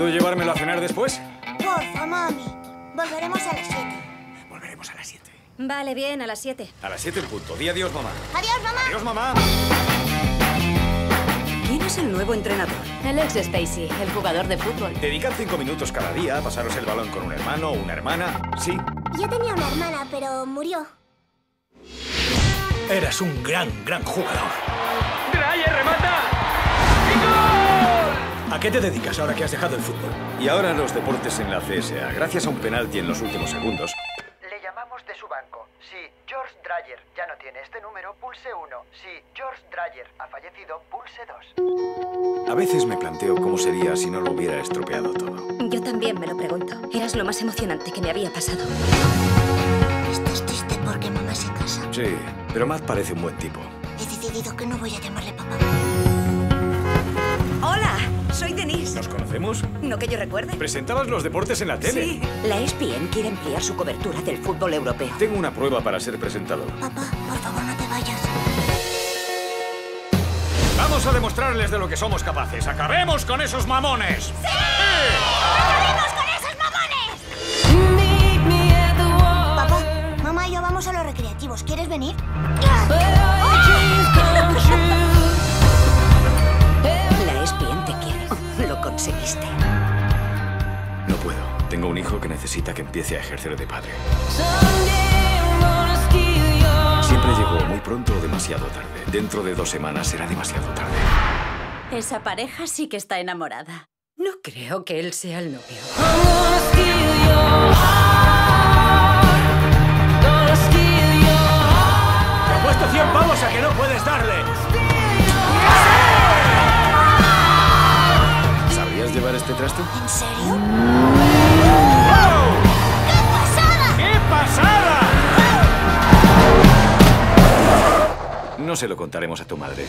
¿Puedo llevármelo a cenar después? Porfa, mami. Volveremos a las 7. Volveremos a las 7. Vale, bien, a las 7. A las 7 en punto. Di adiós, mamá. Adiós, mamá. Adiós, mamá. ¿Quién es el nuevo entrenador? El ex Stacy, el jugador de fútbol. Dedicad cinco minutos cada día a pasaros el balón con un hermano o una hermana. Sí. Yo tenía una hermana, pero murió. Eras un gran, gran jugador. ¡Dreyer remata! ¿A qué te dedicas ahora que has dejado el fútbol? Y ahora los deportes en la CSA. Gracias a un penalti en los últimos segundos. Le llamamos de su banco. Si George Dreyer ya no tiene este número, pulse 1. Si George Dreyer ha fallecido, pulse 2. A veces me planteo cómo sería si no lo hubiera estropeado todo. Yo también me lo pregunto. Eras lo más emocionante que me había pasado. Estás triste porque mamá se casa. Sí, pero Matt parece un buen tipo. He decidido que no voy a llamarle papá. ¿Nos conocemos? No que yo recuerde. Presentabas los deportes en la tele. Sí. La ESPN quiere ampliar su cobertura del fútbol europeo. Tengo una prueba para ser presentador. Papá, por favor, no te vayas. Vamos a demostrarles de lo que somos capaces. ¡Acabemos con esos mamones! Papá, mamá y yo vamos a los recreativos. ¿Quieres venir? La hijo que necesita que empiece a ejercer de padre. Siempre llego muy pronto o demasiado tarde. Dentro de dos semanas será demasiado tarde. Esa pareja sí que está enamorada. No creo que él sea el novio. ¿Sabrías llevar este trasto? ¿En serio? ¡Qué pasada! No se lo contaremos a tu madre.